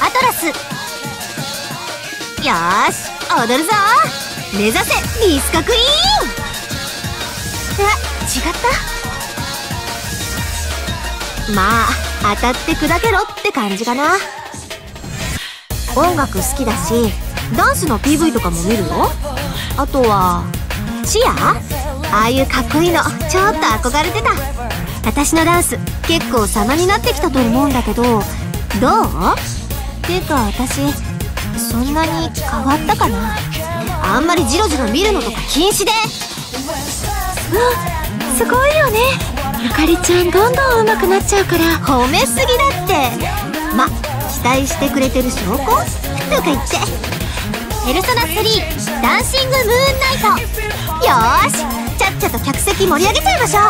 アトラス。よし踊るぞ。目指せビスカクイーン。あ違った。まあ当たって砕けろって感じかな。音楽好きだしダンスの PV とかも見るよ。あとはチア？ああいうかっこいいのちょっと憧れてた。私のダンス結構様になってきたと思うんだけどどう？てか私そんなに変わったかな？あんまりジロジロ見るのとか禁止で。うんすごいよね。ゆかりちゃんどんどん上手くなっちゃうから。褒めすぎだって。ま期待してくれてる証拠？とか言って。ペルソナ3ダンシングムーンナイト。よーしちゃっちゃと客席盛り上げちゃいましょう